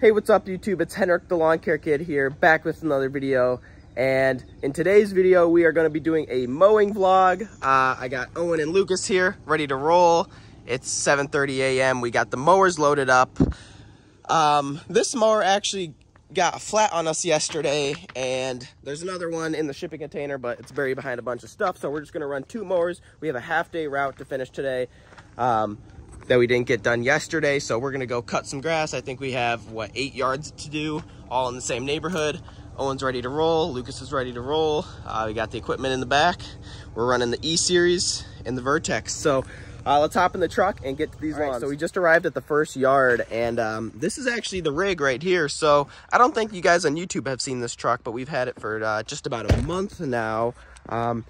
Hey, what's up YouTube? It's Henrik the Lawn Care Kid here, back with another video. And in today's video, we are gonna be doing a mowing vlog. Uh, I got Owen and Lucas here, ready to roll. It's 7.30 a.m. We got the mowers loaded up. Um, this mower actually got flat on us yesterday and there's another one in the shipping container, but it's buried behind a bunch of stuff. So we're just gonna run two mowers. We have a half day route to finish today. Um, that we didn't get done yesterday. So we're gonna go cut some grass. I think we have, what, eight yards to do, all in the same neighborhood. Owen's ready to roll, Lucas is ready to roll. Uh, we got the equipment in the back. We're running the E-Series and the Vertex. So uh, let's hop in the truck and get to these all lawns. Right, so we just arrived at the first yard and um, this is actually the rig right here. So I don't think you guys on YouTube have seen this truck, but we've had it for uh, just about a month now. Um,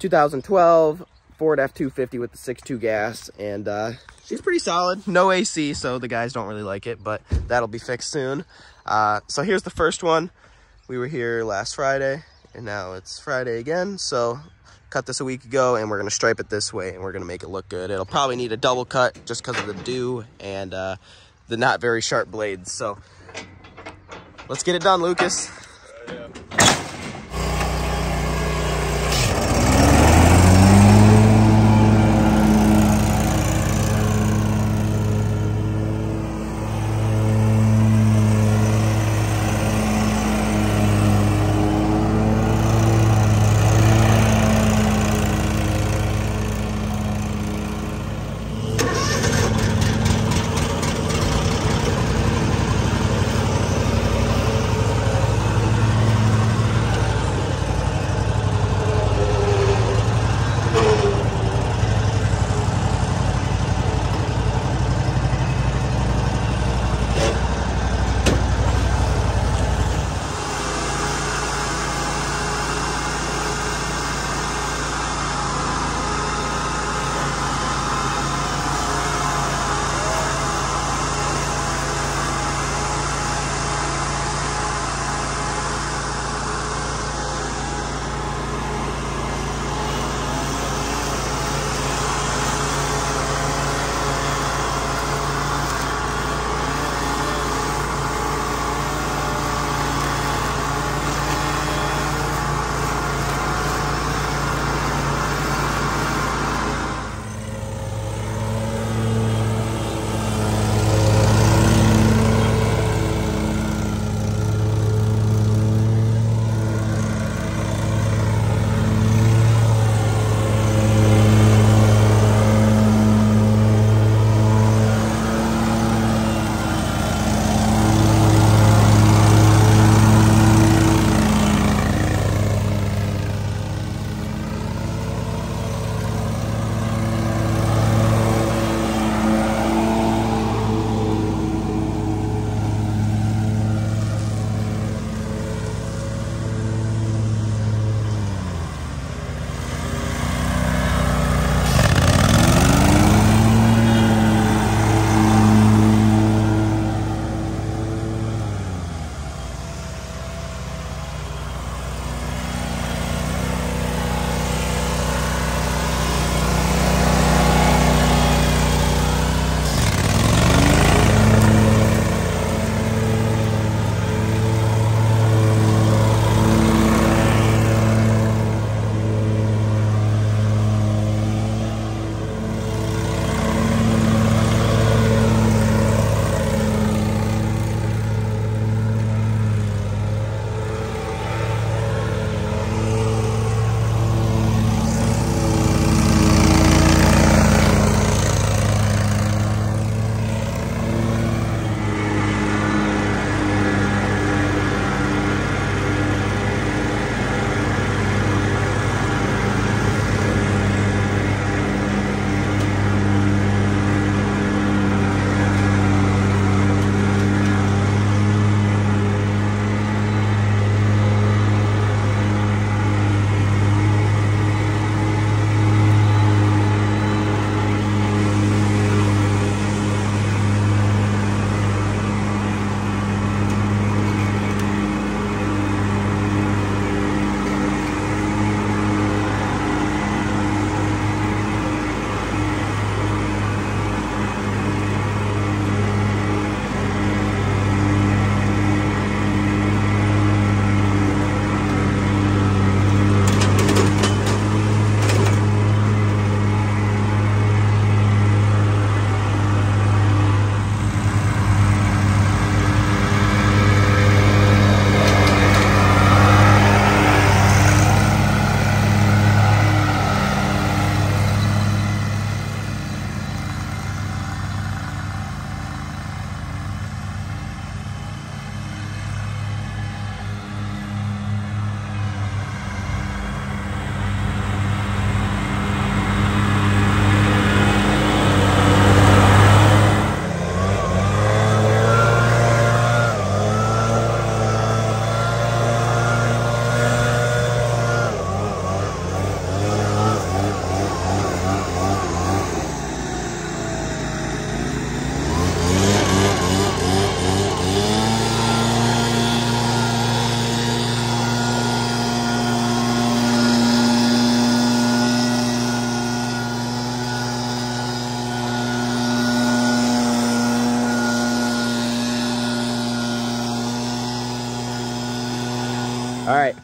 2012 Ford F-250 with the 6.2 gas, and uh, she's pretty solid. No AC, so the guys don't really like it, but that'll be fixed soon. Uh, so here's the first one. We were here last Friday, and now it's Friday again, so cut this a week ago, and we're gonna stripe it this way, and we're gonna make it look good. It'll probably need a double cut just because of the dew and uh, the not very sharp blades. So let's get it done, Lucas. All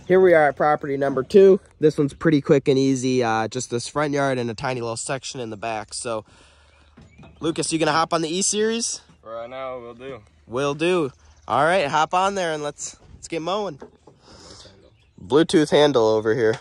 here we are at property number two. This one's pretty quick and easy. Uh, just this front yard and a tiny little section in the back. So, Lucas, you gonna hop on the E series? Right now, we'll do. We'll do. All right, hop on there and let's let's get mowing. Bluetooth handle over here.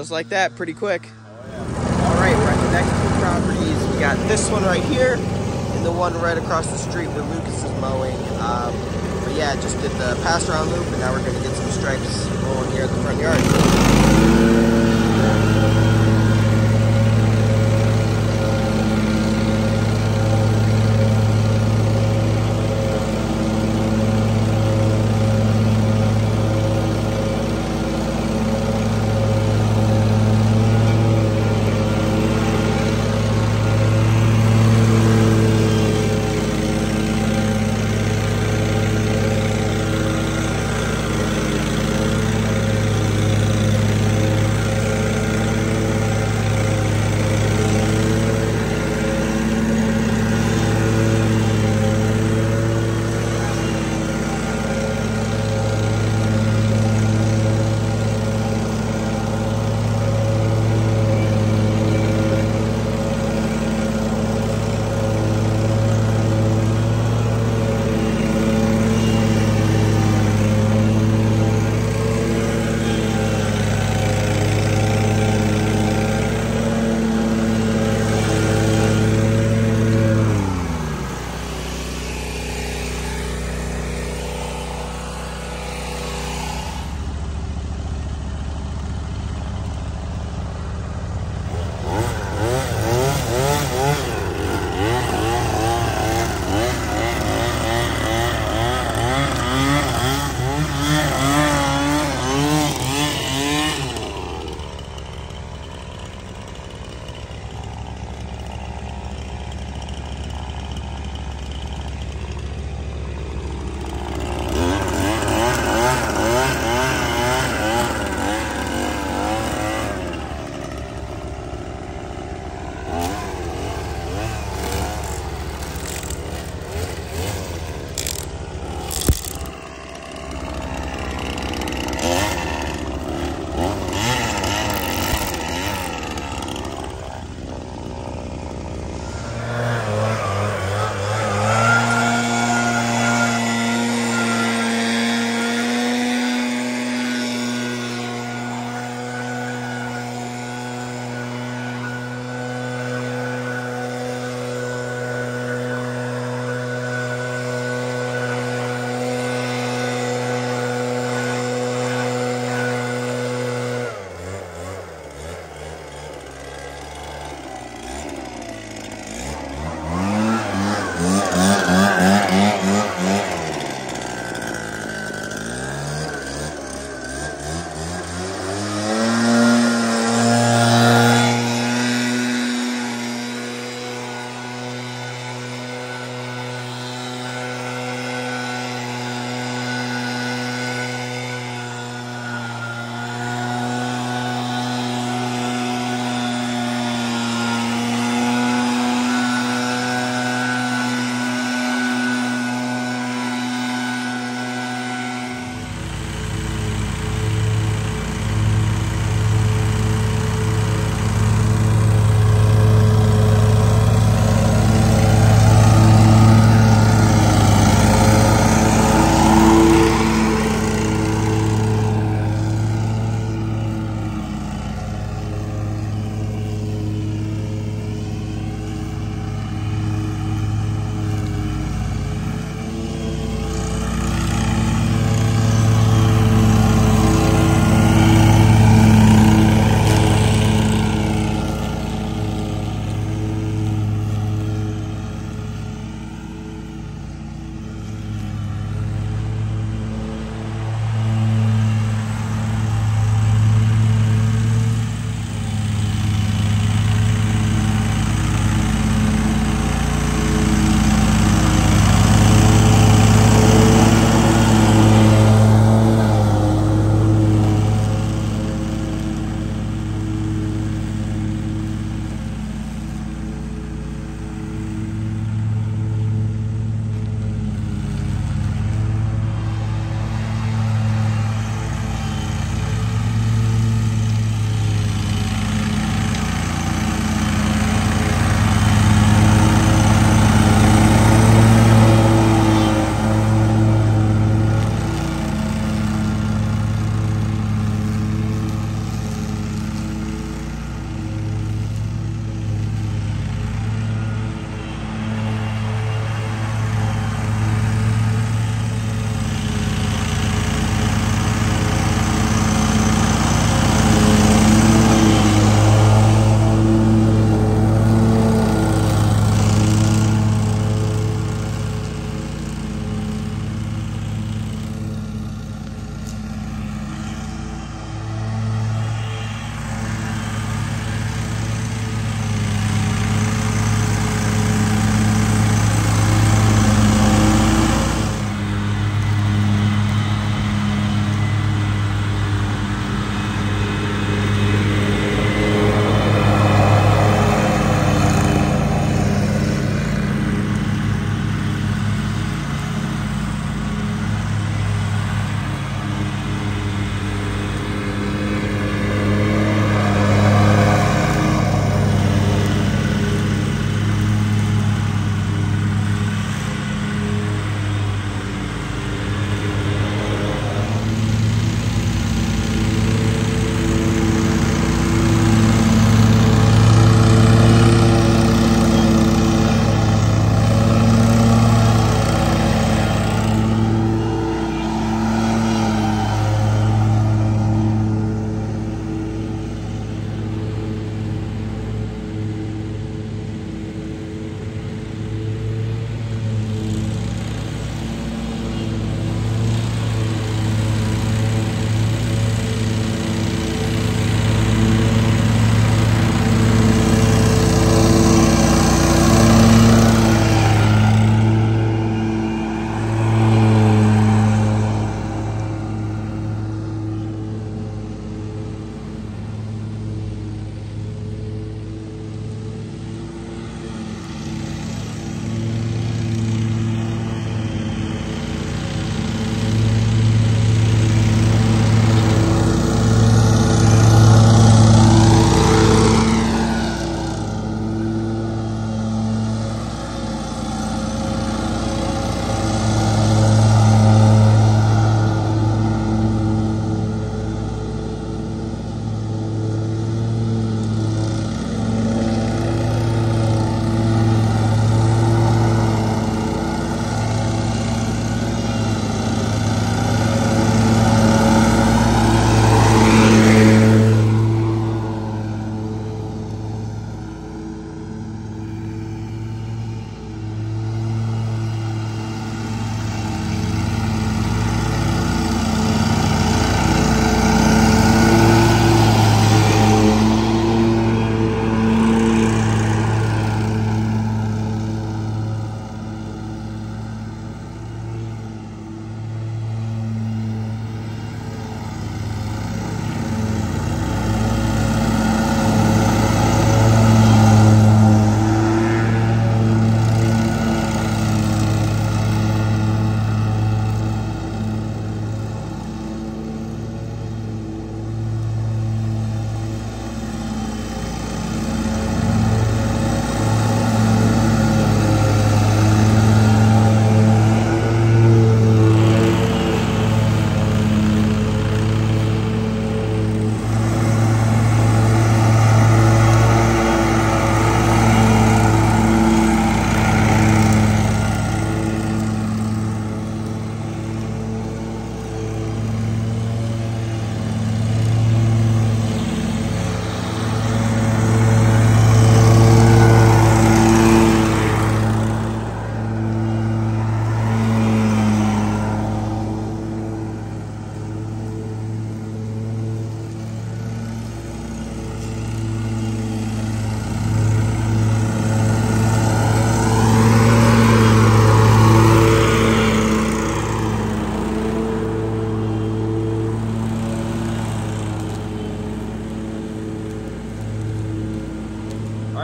Just like that, pretty quick. All right, we're right, next two properties, we got this one right here and the one right across the street where Lucas is mowing. Um, but yeah, just did the pass around loop and now we're gonna get some stripes rolling here at the front yard.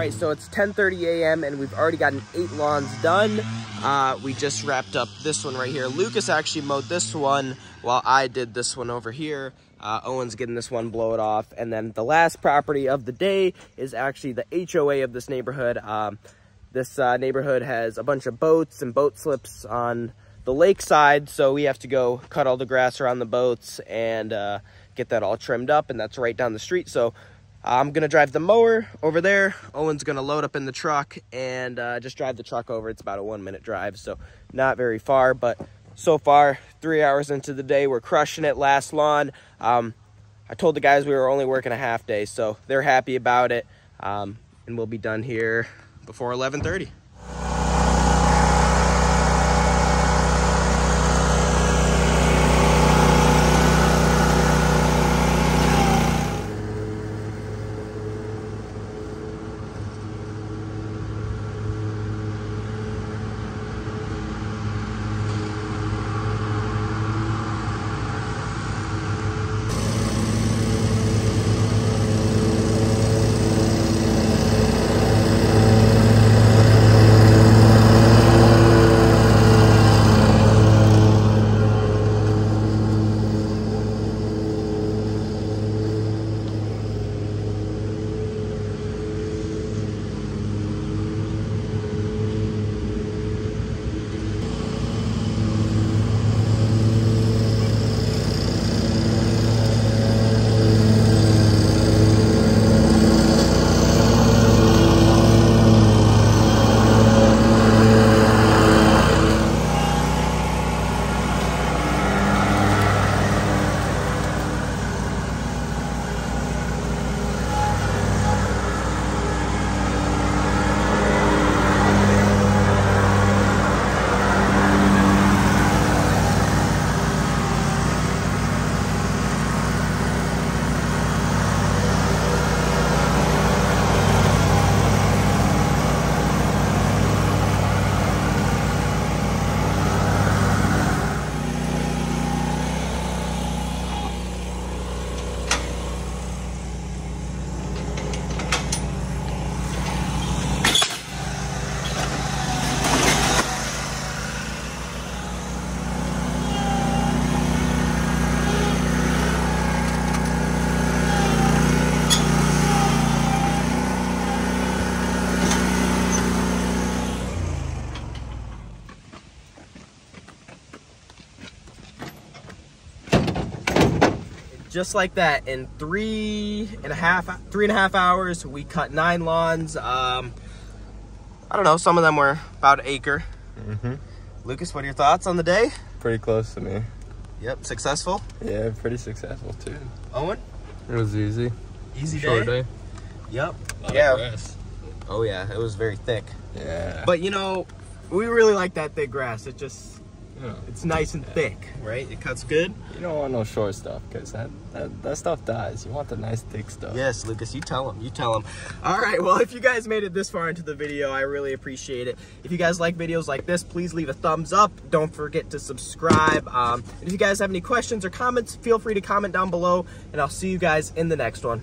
Right, so it's 10.30 a.m. and we've already gotten eight lawns done. Uh, we just wrapped up this one right here. Lucas actually mowed this one while I did this one over here. Uh, Owen's getting this one, blow it off. And then the last property of the day is actually the HOA of this neighborhood. Um, this uh, neighborhood has a bunch of boats and boat slips on the lakeside, so we have to go cut all the grass around the boats and uh, get that all trimmed up, and that's right down the street. So I'm gonna drive the mower over there. Owen's gonna load up in the truck and uh, just drive the truck over. It's about a one minute drive, so not very far, but so far, three hours into the day, we're crushing it. Last lawn. Um, I told the guys we were only working a half day, so they're happy about it. Um, and we'll be done here before 1130. Just like that in three and a half three and a half hours we cut nine lawns. Um i don't know some of them were about an acre. Mm -hmm. lucas what are your thoughts on the day? Pretty close to me. Yep successful? Yeah pretty successful too. Owen? It was easy. Easy day. Short day, day. yep. Yeah. oh yeah it was very thick. Yeah. But you know we really like that thick grass. It just yeah. It's nice and thick, right? It cuts good. You don't want no short stuff because that, that, that stuff dies. You want the nice thick stuff. Yes, Lucas, you tell them. You tell them. All right, well, if you guys made it this far into the video, I really appreciate it. If you guys like videos like this, please leave a thumbs up. Don't forget to subscribe. Um, if you guys have any questions or comments, feel free to comment down below, and I'll see you guys in the next one.